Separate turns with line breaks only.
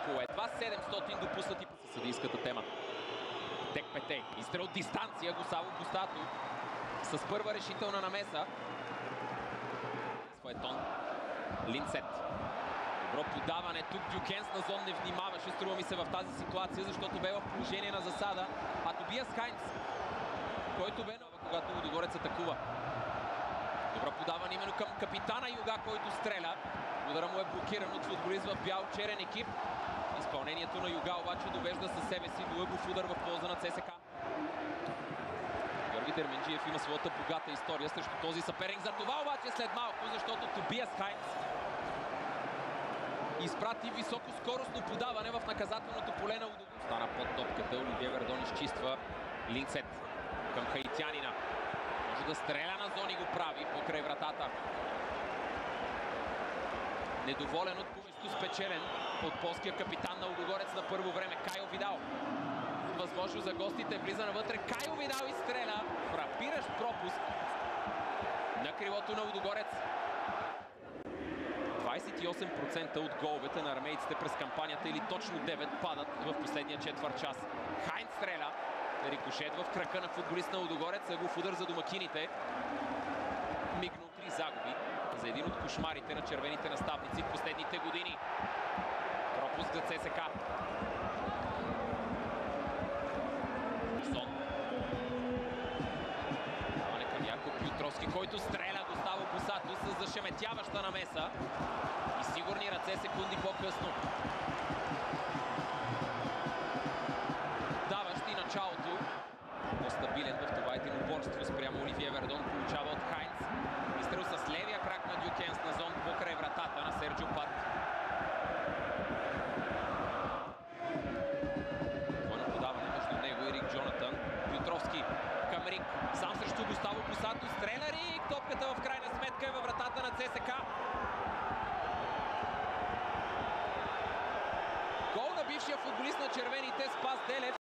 около едва 700 допуснати по съдийската тема. Тек Пете, изстрел от дистанция, Госаво Постато с първа решителна намеса. Фаетон, Линцет. Добро подаване. Тук Дюкенс на зон не внимаваше, струва ми се в тази ситуация, защото бе в положение на засада. А Тобиас Хайнц, който бе нова, когато Лудогорец атакува. Добро подаване именно към капитана Юга, който стреля. Удара му е блокиран от футболист в бял черен екип. Изпълнението на Юга обаче довежда със себе си до ъгов удар в полза на ЦСК. Георги Дерменджиев има своята богата история срещу този съперник. За това обаче след малко, защото Тобиас Хайнц изпрати високо скоростно подаване в наказателното поле на Удо. Стана под топката, Оливия Вердон изчиства Линцет към хаитянина. Може да стреля на зони го прави покрай вратата. Недоволен от повесто спечелен от полския капитан на Удогорец на първо време Кайо Видал. Възможно за гостите, влиза навътре Кайо Видал и стреля. Фрапиращ пропуск на крилото на Удогорец. 28% от головете на армейците през кампанията или точно 9 падат в последния четвърт час. Хайн стреля. Рикошет в крака на футболист на Удогорец. Ъгов удар за домакините. Мигнал три загуби за един от кошмарите на червените наставници в последните години. Пропуск за ЦСК. Сон. Даване към Якоб Пютровски, който стреля Густаво Босато с зашеметяваща намеса и сигурни ръце секунди по-късно. Даващ и началото. По-стабилен в това единоборство спрямо Оливия Вердон получава от Хайнц. Изстрел с левия крак на Дюкенс на зон покрай вратата на Серджо Пат. Двойно подаване между него и Рик Джонатан. Пютровски към. Сам срещу Густаво Посато. Стреля Рик. Топката в крайна сметка е във вратата на ЦСК. Гол на бившия футболист на червените Спас Делев.